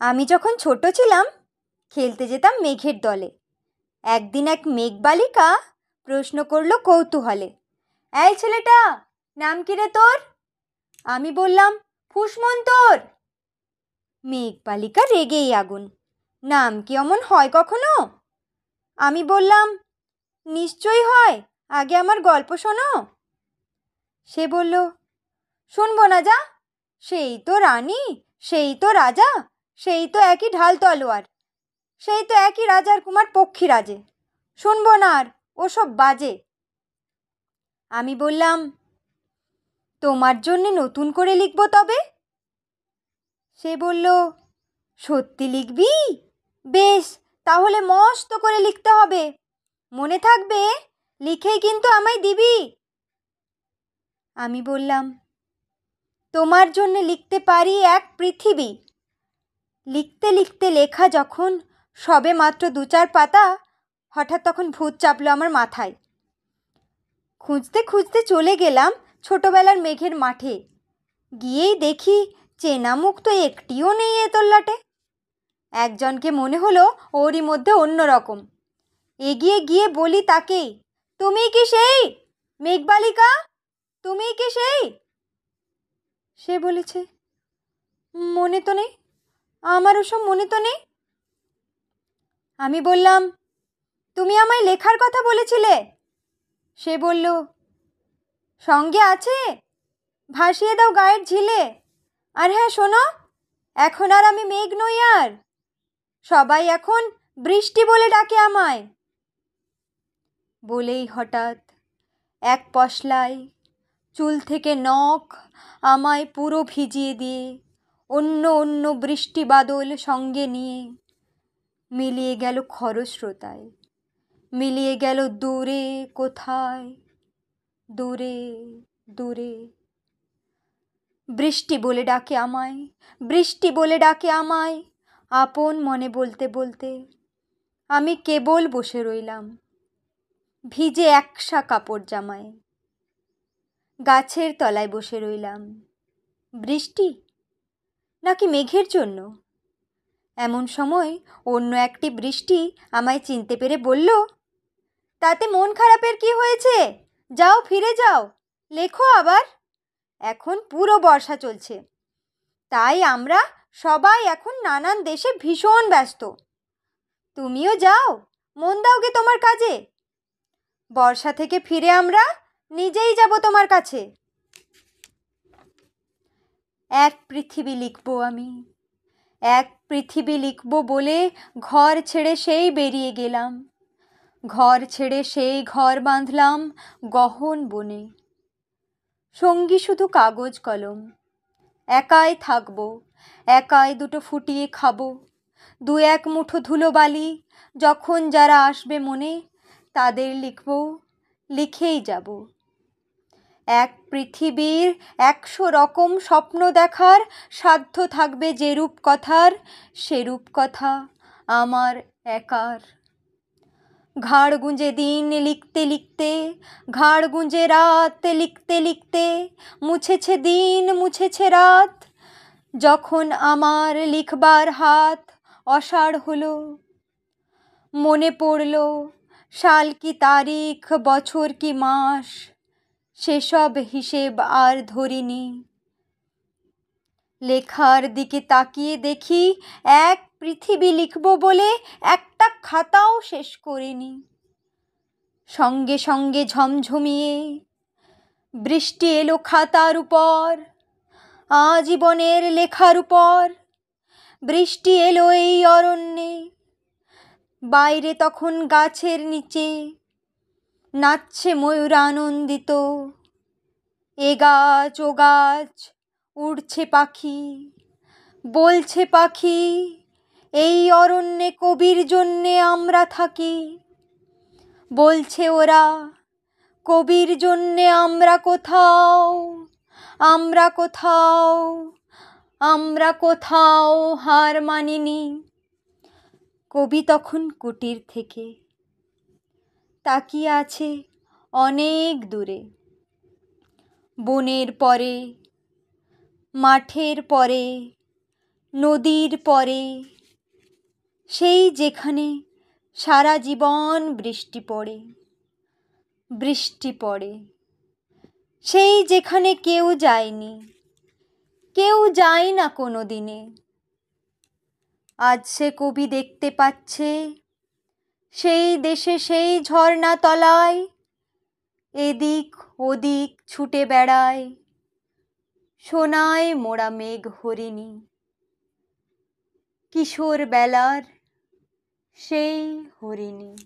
আমি যখন ছোট ছিলাম, খেলতে যেতাম মেঘের দলে। একদিন এক মেঘ বালিকা প্রশ্ন করল কৌতূহলে, এই ছেলেটা, নাম কি রে তোর? আমি বললাম ফুসমন্তর মেঘ বালিকা রেগেই আগুন, নাম কি অমন হয় কখনো? আমি বললাম, নিশ্চয়ই হয়, আগে আমার গল্প শোনো। সে বলল, শুনব না যা, সেই তো রানী, সেই তো রাজা সেই তো একই ঢাল তলোয়ার, সেই তো একই রাজার কুমার পক্ষী রাজে শুনব না আর, ওসব বাজে। আমি বললাম, তোমার জন্যে নতুন করে লিখব তবে? সে বলল, সত্যি লিখবি? বেশ, তাহলে মস্ত করে লিখতে হবে। মনে থাকবে লিখেই কিন্তু আমায় দিবি। আমি বললাম, তোমার জন্যে লিখতে পারি এক পৃথিবী। লিখতে লিখতে লেখা যখন সবে মাত্র দু চার পাতা, হঠাৎ তখন ভূত চাপলো আমার মাথায়। খুঁজতে খুঁজতে চলে গেলাম ছোটবেলার মেঘের মাঠে। গিয়েই দেখি চেনা মুখ তো একটিও নেই এ তল্লাটে একজনকে মনে হলো ওরই মধ্যে অন্য রকম এগিয়ে গিয়ে বলি তাকেই তুমি কি সেই? মেঘবালিকা? তুমি কি সেই? সে বলেছে, মনে তো নেই। আমার ওসব মনে তো নেই? আমি বললাম, তুমি আমায় লেখার কথা বলেছিলে? সে বলল, সঙ্গে আছে। ভাসিয়ে দাও গায়ের ঝিলে। আর হ্যাঁ শোনো, এখন আর আমি মেঘ নই আর। সবাই এখন বৃষ্টি বলে ডাকে আমায়। বলেই হঠাৎ এক পশলায় চুল থেকে নখ আমায় পুরো ভিজিয়ে দিয়ে অন্য অন্য বৃষ্টি বাদল সঙ্গে নিয়ে। মিলিয়ে গেল খরস্রোতায়, মিলিয়ে গেল দূরে কোথায়? দূরে দূরে। বৃষ্টি বলে ডাকে আমায়, বৃষ্টি বলে ডাকে আমায়, আপন মনে বলতে বলতে। আমি কেবল বসে রইলাম, ভিজে একসা কাপড় জামায়। গাছের তলায় বসে রইলাম, বৃষ্টি নাকি মেঘের জন্য? এমন সময় অন্য একটি বৃষ্টি আমায় চিনতে পেরে বলল, তাতে মন খারাপের কি হয়েছে? যাও, ফিরে যাও। লেখো আবার। এখন পুরো বর্ষা চলছে। তাই আমরা সবাই এখন নানান দেশে ভীষণ ব্যস্ত। তুমিও যাও, মন দাও গে তোমার কাজে। বর্ষা থেকে ফিরে আমরা নিজেই যাব তোমার কাছে। এক পৃথিবী লিখব আমি। এক পৃথিবী লিখব বলে ঘর ছেড়ে সেই বেরিয়ে গেলাম। ঘর ছেড়ে সেই ঘর বাঁধলাম গহন বনে। সঙ্গী শুধু কাগজ কলম। একাই থাকব, একাই দুটো ফুটিয়ে খাব। দু এক মুঠো ধুলো বালি যখন যারা আসবে মনে, তাদের লিখব, লিখেই যাব। এক পৃথিবীর একশো রকম স্বপ্ন দেখার সাধ্য থাকবে যে রূপ কথার সে রূপ কথা আমার একার। ঘাড় গুঁজে দিন লিখতে লিখতে ঘাড় গুঁজে রাত লিখতে লিখতে, মুছেছে দিন, মুছেছে রাত, যখন আমার লিখবার হাত অসাড় হলো, মনে পড়ল, সাল কি তারিখ, বছর কি মাস সেসব হিসেব আর ধরিনি। লেখার দিকে তাকিয়ে দেখি এক পৃথিবী লিখব বলে একটা খাতাও শেষ করিনি। সঙ্গে সঙ্গে ঝমঝমিয়ে বৃষ্টি এলো খাতার উপর, আজীবনের লেখার উপর। বৃষ্টি এলো এই অরণ্যে, বাইরে তখন গাছের নিচে, নাচছে ময়ূর আনন্দিত এ গাছ, ও গাছ, উড়ছে পাখি, বলছে পাখি, এই অরণ্যে কবির জন্যে আমরা থাকি। বলছে ওরা, কবির জন্যে আমরা কোথাও আমরা কোথাও আমরা কোথাও হার মানিনি। কবি তখন কুটির থেকে তাকিয়ে আছে অনেক দূরে। বনের পরে, মাঠের পরে, নদীর পরে, সেই যেখানে সারা জীবন বৃষ্টি পড়ে বৃষ্টি পড়ে। সেই যেখানে কেউ যায়নি, কেউ যায় না কোনো দিনে। আজ সে কবি দেখতে পাচ্ছে, সেই দেশে সেই ঝর্ণা তলায় এদিক ওদিক ছুটে বেড়ায় সোনায় মোড়া মেঘ হরিণী। কিশোর বেলার সেই হরিণী।